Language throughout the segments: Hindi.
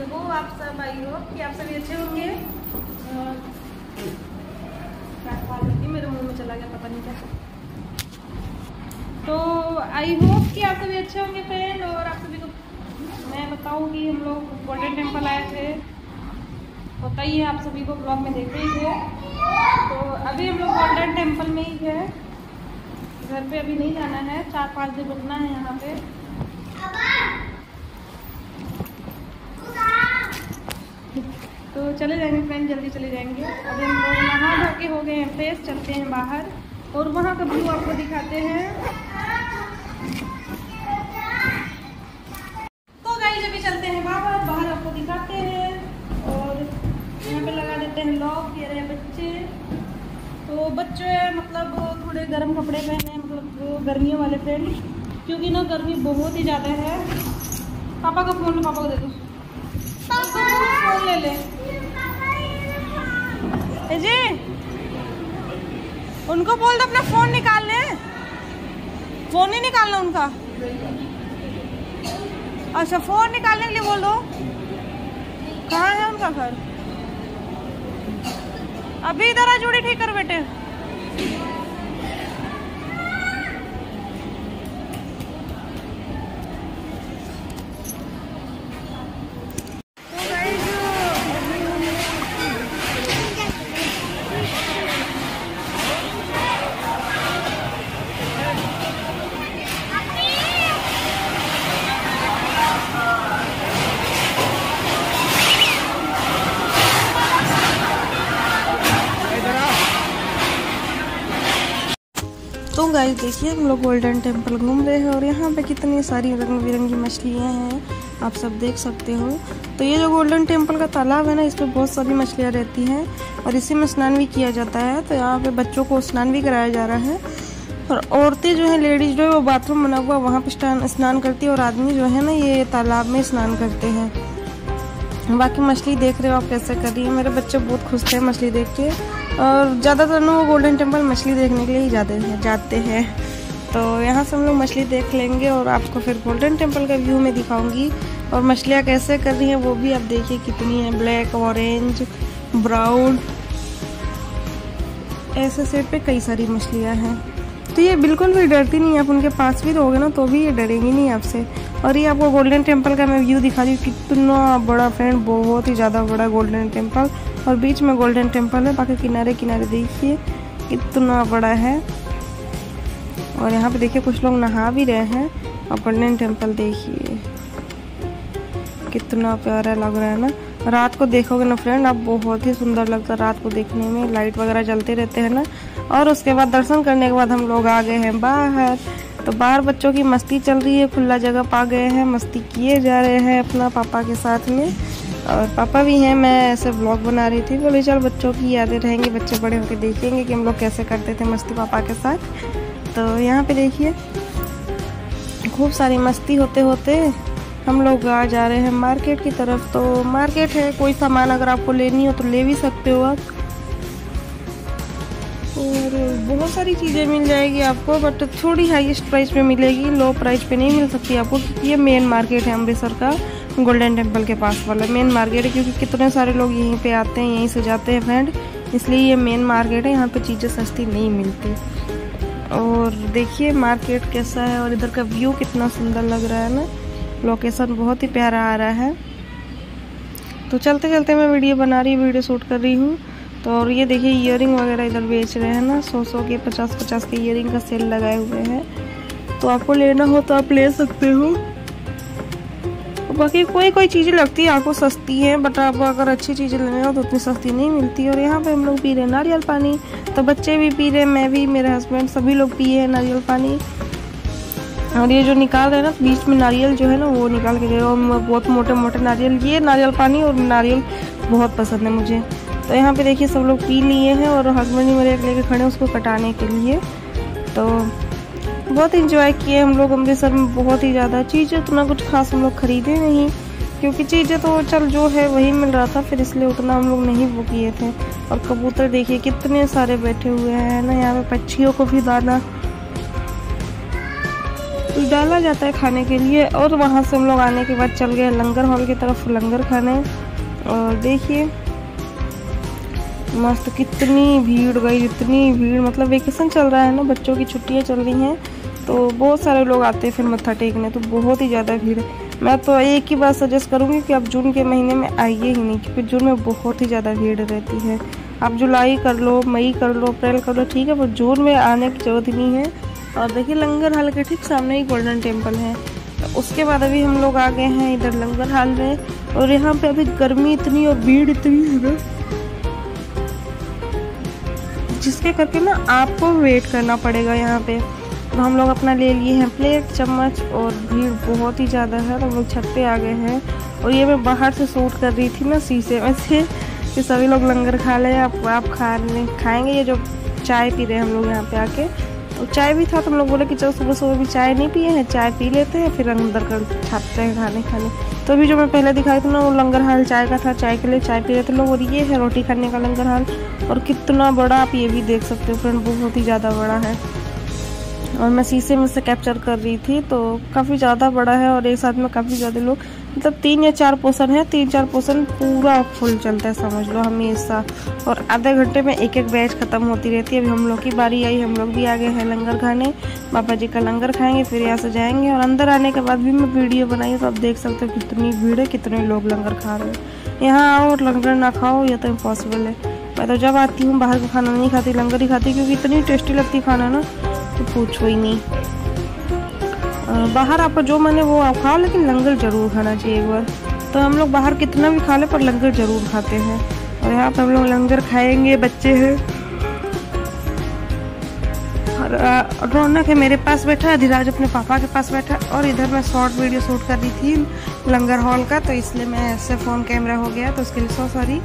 कैसे हो, आप सब आई हो। कि आप सभी अच्छे होंगे? मेरे मुँह में चला गया, पता नहीं क्या। तो आई होप कि आप सभी अच्छे होंगे फ्रेंड और आप सभी को मैं बताऊँ कि हम लोग गोल्डन टेंपल आए थे। पता ही है आप सभी को ब्लॉग में देखे ही। थे तो अभी हम लोग गोल्डन टेंपल में ही है। घर पे अभी नहीं जाना है चार पाँच दिन रुकना है यहाँ पे तो चले जाएँगे फ्रेंड जल्दी चले जाएँगे। अभी हम लोग नहा धो के हो गए हैं फ्रेश चलते हैं बाहर। और वहाँ का व्यू आपको दिखाते हैं। तो गाइस अभी चलते हैं बाहर बाहर आपको दिखाते हैं। और यहाँ पे लगा देते हैं लॉक ये रहे बच्चे। तो बच्चे मतलब थोड़े गर्म कपड़े पहने मतलब गर्मियों वाले फ्रेंड क्योंकि ना गर्मी बहुत ही ज़्यादा है। पापा का फ़ोन पापा को दे दो। फ़ोन ले ले। जी, उनको बोल दो अपना फ़ोन निकाल ले फ़ोन ही निकालना उनका। अच्छा फ़ोन निकालने के लिए बोल दो। कहाँ है उनका घर? अभी इधर आ, जुड़ी ठीक कर बेटे। तो गाइस देखिए, हम लोग गोल्डन टेंपल घूम रहे हैं और यहाँ पे कितनी सारी रंग बिरंगी मछलियाँ हैं। आप सब देख सकते हो। तो ये जो गोल्डन टेंपल का तालाब है ना इसमें बहुत सारी मछलियाँ रहती हैं और इसी में स्नान भी किया जाता है। तो यहाँ पे बच्चों को स्नान भी कराया जा रहा है। और औरतें जो है लेडीज़ जो है, वो बाथरूम बना हुआ, वहाँ पे स्नान करती है और आदमी जो है ना, ये तालाब में स्नान करते हैं। बाकी मछली देख रहे हो आप कैसे कर रही है? मेरे बच्चे बहुत खुश थे मछली देख के। और ज़्यादातर ना वो गोल्डन टेंपल मछली देखने के लिए ही जाते हैं जाते हैं। तो यहाँ से हम लोग मछली देख लेंगे और आपको फिर गोल्डन टेंपल का व्यू में दिखाऊँगी। और मछलियाँ कैसे कर रही हैं वो भी आप देखिए कितनी है ब्लैक ऑरेंज ब्राउन ऐसे सेट पे कई सारी मछलियाँ हैं। तो ये बिल्कुल भी डरती नहीं है, आप उनके पास भी रहोगे ना तो भी ये डरेंगी नहीं आपसे। और ये आपको गोल्डन टेंपल का मैं व्यू दिखा रही हूँ, कितना बड़ा फ्रेंड बहुत ही ज़्यादा बड़ा गोल्डन टेंपल और बीच में गोल्डन टेंपल है, बाकी किनारे किनारे देखिए, कितना बड़ा है। और यहाँ पे देखिए, कुछ लोग नहा भी रहे हैं, और गोल्डन टेंपल देखिए, कितना प्यारा लग रहा है ना। रात को देखोगे ना फ्रेंड, आप बहुत ही सुंदर लगता है रात को देखने में, लाइट वगैरह जलते रहते हैं ना। और उसके बाद दर्शन करने के बाद हम लोग आ गए हैं बाहर। तो बाहर बच्चों की मस्ती चल रही है, खुला जगह पा गए हैं, मस्ती किए जा रहे हैं अपना पापा के साथ में। और पापा भी हैं, मैं ऐसे ब्लॉग बना रही थी, बोले, चल, बच्चों की यादें रहेंगी, बच्चे बड़े होकर देखेंगे कि हम लोग कैसे करते थे मस्ती पापा के साथ. तो यहाँ पे देखिए, खूब सारी मस्ती होते होते हम लोग आ जा रहे हैं मार्केट की तरफ़। तो मार्केट है, कोई सामान अगर आपको लेनी हो तो ले भी सकते हो आप। और बहुत सारी चीज़ें मिल जाएगी आपको बट थोड़ी हाईएस्ट प्राइस पे मिलेगी लो प्राइस पे नहीं मिल सकती आपको, क्योंकि ये मेन मार्केट है अमृतसर का। गोल्डन टेंपल के पास वाला मेन मार्केट है, क्योंकि कितने सारे लोग यहीं पे आते हैं, यहीं से जाते हैं फ्रेंड इसलिए ये मेन मार्केट है, यहाँ पे चीज़ें सस्ती नहीं मिलती। और देखिए मार्केट कैसा है, और इधर का व्यू कितना सुंदर लग रहा है ना। लोकेशन बहुत ही प्यारा आ रहा है। तो चलते चलते मैं वीडियो बना रही वीडियो शूट कर रही हूँ। तो और ये देखिए इयरिंग वगैरह इधर बेच रहे हैं ना सौ सौ के पचास पचास के इयरिंग का सेल लगाए हुए हैं। तो आपको लेना हो तो आप ले सकते हो। बाकी कोई कोई चीज़ें लगती है, आपको सस्ती है बट आप अगर अच्छी चीज़ें लेने हो तो उतनी सस्ती नहीं मिलती। और यहाँ पे हम लोग पी रहे हैं नारियल पानी तो बच्चे भी पी रहे हैं, मैं भी, मेरे हस्बैंड सभी लोग पिए हैं नारियल पानी। और ये जो निकाल रहे हैं ना, बीच में नारियल जो है ना, वो निकाल के गए और बहुत मोटे मोटे नारियल, ये नारियल पानी और नारियल बहुत पसंद है मुझे। तो यहाँ पे देखिए सब लोग पी लिए हैं और हस्बैंड ही मेरे लेके खड़े हैं उसको कटाने के लिए। तो बहुत इंजॉय किए हम लोग अमृतसर में बहुत ही ज़्यादा। चीज़ें उतना कुछ खास हम लोग खरीदे नहीं, क्योंकि चीज़ें तो चल जो है वही मिल रहा था, फिर इसलिए उतना हम लोग नहीं वो किए थे। और कबूतर देखिए कितने सारे बैठे हुए हैं ना, यहाँ पे पक्षियों को भी दाना डाला जाता है खाने के लिए, और वहाँ से हम लोग आने के बाद चल गए लंगर हॉल की तरफ़ लंगर खाने। और देखिए, मस्त कितनी भीड़ गई, इतनी भीड़ मतलब वेकेशन चल रहा है ना, बच्चों की छुट्टियाँ चल रही हैं। तो बहुत सारे लोग आते हैं फिर मत्था टेकने तो बहुत ही ज़्यादा भीड़ है। मैं तो एक ही बात सजेस्ट करूँगी कि आप जून के महीने में आइए ही नहीं, क्योंकि जून में बहुत ही ज़्यादा भीड़ रहती है। आप जुलाई कर लो, मई कर लो, अप्रैल कर लो, ठीक है, पर जून में आने की ज़रूरत नहीं है। और देखिए, लंगर हाल के ठीक सामने ही गोल्डन टेंपल है। तो उसके बाद अभी हम लोग आ गए हैं इधर लंगर हाल में, और यहाँ पे अभी गर्मी इतनी और भीड़ इतनी है ना, जिसके करके ना आपको वेट करना पड़ेगा यहाँ पे। तो हम लोग अपना ले लिए हैं प्लेट, चम्मच और भीड़ बहुत ही ज़्यादा है तो हम लोग छत पे आ गए हैं। और ये मैं बाहर से सूट कर रही थी ना, शीशे में से, कि सभी लोग लंगर खा ले आप आप खा खाएँगे ये जो चाय पी रहे हैं हम लोग यहाँ पे आके। तो चाय भी था तो हम लोग बोले कि चलो सुबह सुबह भी चाय नहीं पिए हैं, चाय पी लेते हैं, फिर अंदर कर छापते हैं खाने खाने। तो अभी जो मैं पहले दिखाई थी ना, वो लंगर हाल चाय का था, चाय के लिए चाय पी रहे थे लोग, और ये है रोटी खाने का लंगर हाल। और कितना बड़ा आप ये भी देख सकते हो फ्रेंड, बहुत ही ज़्यादा बड़ा है। और मैं शीशे में से कैप्चर कर रही थी तो काफ़ी ज़्यादा बड़ा है और एक साथ में काफ़ी ज़्यादा लोग मतलब तीन या चार पोर्सन है, तीन चार पोर्सन पूरा फुल चलता है, समझ लो हमेशा। और आधे घंटे में एक एक बैच ख़त्म होती रहती है। अभी हम लोग की बारी आई, हम लोग भी आ गए हैं लंगर खाने। बाबा जी का लंगर खाएँगे, फिर यहाँ से जाएँगे। और अंदर आने के बाद भी मैं वीडियो बनाई तो आप देख सकते हो कितनी भीड़ है, कितने लोग लंगर खा रहे हैं। यहाँ आओ और लंगर ना खाओ यह तो इम्पॉसिबल है। मैं तो जब आती हूँ, बाहर का खाना नहीं खाती, लंगर ही खाती क्योंकि इतनी टेस्टी लगती खाना ना। तो पूछो ही नहीं। बाहर आपको जो मैंने वो आप खाओ लेकिन लंगर ज़रूर खाना चाहिए एक बार। तो हम लोग बाहर कितना भी खा ले, पर लंगर ज़रूर खाते हैं। और यहाँ पर हम लोग लंगर खाएँगे, बच्चे हैं। और रौनक है मेरे पास बैठा, अधिराज अपने पापा के पास बैठा, और इधर मैं शॉर्ट वीडियो शूट कर रही थी लंगर हॉल का तो इसलिए मैं ऐसे फ़ोन कैमरा हो गया तो उसके लिए सो सॉरी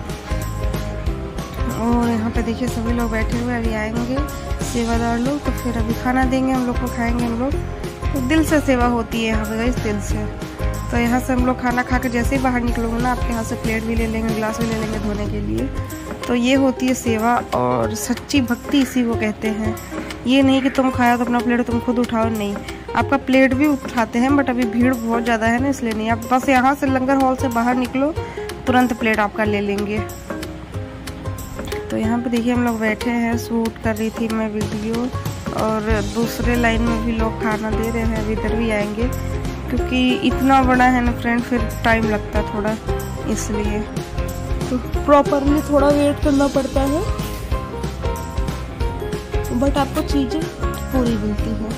और यहाँ पे देखिए सभी लोग बैठे हुए अभी आएँगे सेवादार लोग तो फिर अभी खाना देंगे हम लोग को, खाएँगे हम लोग। तो दिल से सेवा होती है यहाँ पे इस दिल से। तो यहाँ से हम लोग खाना खा के जैसे ही बाहर निकलोगे ना, आपके यहाँ से प्लेट भी ले लेंगे, गिलास भी ले लेंगे धोने के लिए। तो ये होती है सेवा और सच्ची भक्ति इसी को कहते हैं। ये नहीं कि तुम खाया तो अपना प्लेट तुम खुद उठाओ, नहीं। आपका प्लेट भी उठाते हैं, बट अभी भीड़ बहुत ज़्यादा है ना, इसलिए नहीं। आप बस यहाँ से लंगर हॉल से बाहर निकलो, तुरंत प्लेट आपका ले लेंगे। तो यहाँ पे देखिए हम लोग बैठे हैं शूट कर रही थी मैं वीडियो और दूसरे लाइन में भी लोग खाना दे रहे हैं अभी इधर भी आएँगे। क्योंकि इतना बड़ा है ना फ्रेंड फिर टाइम लगता है थोड़ा इसलिए। तो प्रॉपरली थोड़ा वेट करना पड़ता है। बट आपको चीज़ें पूरी मिलती है।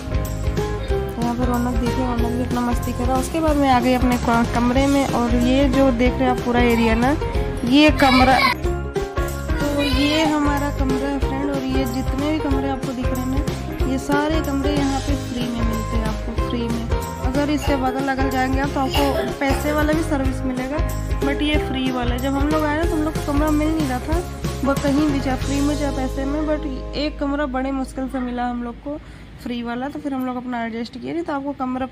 यहाँ पर रौनक देखिए रौनक भी अपना मस्ती कर रहा उसके बाद मैं आ गई अपने कमरे में और ये जो देख रहे हैं आप पूरा एरिया ना ये कमरा ये हमारा कमरा है फ्रेंड और ये जितने भी कमरे आपको दिख रहे हैं ये सारे कमरे यहाँ पे फ्री में मिलते हैं आपको फ्री में। अगर इससे बगल लगल जाएँगे आप तो आपको पैसे वाला भी सर्विस मिलेगा बट ये फ्री वाला है। जब हम लोग आए ना तो हम लोग को कमरा मिल नहीं रहा था, वो कहीं भी चाहे फ्री में चाहे पैसे में बट एक कमरा बड़े मुश्किल से मिला हम लोग को फ्री वाला तो फिर हम लोग अपना एडजस्ट किए नहीं तो आपको कमरा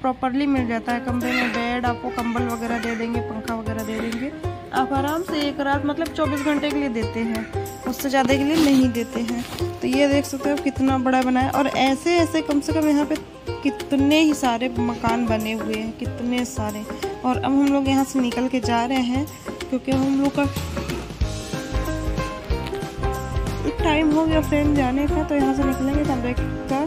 प्रॉपरली मिल जाता है। कमरे में बेड आपको कंबल वगैरह दे देंगे, पंखा वगैरह दे देंगे। आप आराम से एक रात मतलब 24 घंटे के लिए देते हैं, उससे ज़्यादा के लिए नहीं देते हैं। तो ये देख सकते हो कितना बड़ा बना है। और ऐसे ऐसे कम से कम यहाँ पे कितने ही सारे मकान बने हुए हैं, कितने सारे। और अब हम लोग यहाँ से निकल के जा रहे हैं, क्योंकि हम लोग का टाइम हो गया फ्रेंड जाने का तो यहाँ से निकलेंगे कमरे का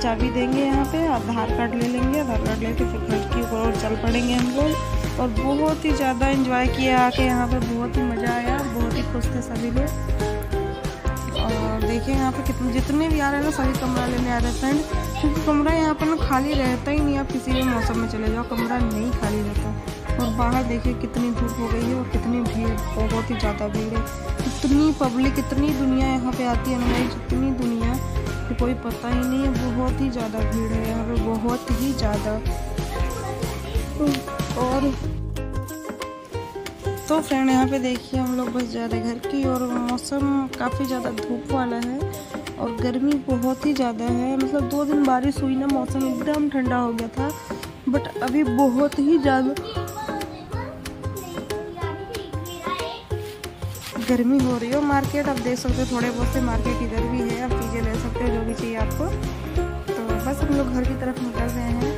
चाबी देंगे यहाँ पे, आधार कार्ड ले लेंगे, आधार कार्ड लेके फिर घर की ऊपर चल पड़ेंगे हम लोग। और बहुत ही ज़्यादा इंजॉय किया आके यहाँ पे, बहुत ही मज़ा आया, बहुत ही खुश थे सभी लोग। और देखिए यहाँ पे कितने, जितने भी आ रहे हैं ना, सभी कमरा लेने आ रहे हैं। फ्रेंड क्योंकि कमरा यहाँ पर ना खाली रहता ही नहीं, आप किसी भी मौसम में चले जाओ, कमरा नहीं खाली रहता। और बाहर देखिए कितनी धूप हो गई है और कितनी भीड़, बहुत ही ज़्यादा भीड़ है। इतनी पब्लिक इतनी दुनिया यहाँ पे आती है ना भाई, जितनी दुनिया कोई पता ही नहीं है, बहुत ही ज़्यादा भीड़ है यहाँ पे, बहुत ही ज़्यादा। और तो फ्रेंड यहाँ पे देखिए हम लोग बस जा रहे घर की और मौसम काफ़ी ज़्यादा धूप वाला है और गर्मी बहुत ही ज़्यादा है। मतलब दो दिन बारिश हुई ना, मौसम एकदम ठंडा हो गया था बट अभी बहुत ही ज़्यादा गर्मी हो रही हो। मार्केट आप देख सकते हो, थोड़े बहुत से मार्केट इधर भी है, आप चीज़ें ले सकते हो, जो भी चाहिए आपको। तो बस हम लोग घर की तरफ़ निकल रहे हैं।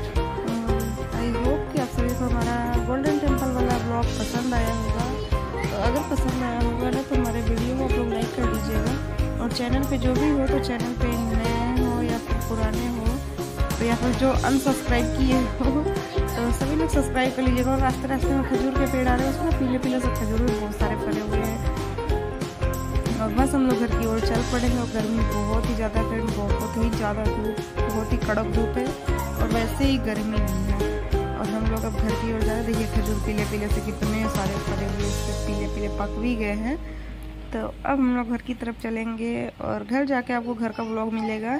आई होप सभी को हमारा गोल्डन टेंपल वाला ब्लॉग पसंद आया होगा। तो अगर पसंद आया होगा ना तो हमारे वीडियो को आप लोग लाइक कर दीजिएगा। और चैनल पे जो भी हो तो चैनल पे नए हो या फिर पुराने हो तो या फिर जो अनसब्सक्राइब किए हो तो सभी लोग सब्सक्राइब कर लीजिएगा। और रास्ते रास्ते में खजूर के पेड़ आ रहे हैं, उसमें पीले पीले से खजूर भी बहुत सारे फले हुए हैं। और बस हम लोग घर की ओर चल पड़े हैं, और गर्मी बहुत ही ज़्यादा फ्रेंड बहुत ही ज़्यादा धूप, बहुत ही कड़क धूप है, और वैसे ही गर्मी भी है। लोग अब घर की ओर जा रहे देखिए, खजूर पीले पीले से कितने सारे फले हुए इसके पीले पीले पक भी गए हैं। तो अब हम लोग घर की तरफ़ चलेंगे और घर जाके आपको घर का ब्लॉग मिलेगा।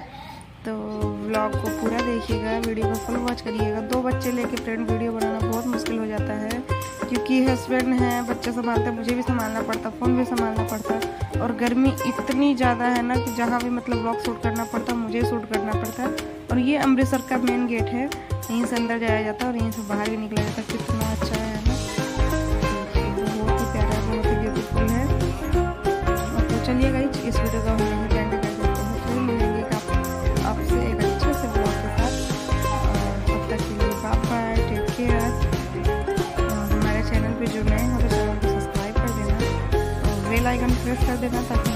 तो व्लॉग को पूरा देखिएगा वीडियो को फुल वॉच करिएगा। दो बच्चे लेके फ्रेंड वीडियो बनाना बहुत मुश्किल हो जाता है, क्योंकि हस्बैंड हैं, बच्चे संभालते हैं, मुझे भी संभालना पड़ता फ़ोन भी संभालना पड़ता। और गर्मी इतनी ज़्यादा है ना कि जहाँ भी मतलब ब्लॉग शूट करना पड़ता, मुझे शूट करना पड़ता। है और ये अमृतसर का मेन गेट है। यहीं से अंदर जाया जाता है और यहीं से बाहर भी निकला जाता है। कितना अच्छा है ना। बहुत ही प्यारा बहुत ही ब्यूटीफुल है। तो चलिए गई इस वीडियो का हम यहीं एंड कर देते हैं। फिर मिलेंगे आपसे एक अच्छे से ब्लॉग के साथ। और तब तक के लिए बाय टेक केयर हमारे चैनल पर जो नए हैं तो चैनल को सब्सक्राइब कर देना। और बेल आइकन प्रेस कर देना ताकि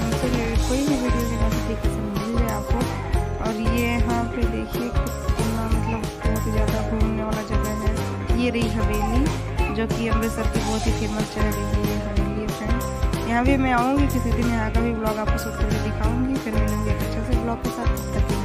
देखिए कितना मतलब बहुत ही ज़्यादा घूमने वाला जगह है। ये रही हवेली, जो कि अमृतसर की बहुत ही फ़ेमस जगह रही है हवेली फ्रेंड यहाँ भी मैं आऊँगी किसी दिन, यहाँ का भी ब्लॉग आपको शूट करके दिखाऊँगी, फिर मिलूँगी एक अच्छे से ब्लॉग के साथ। तक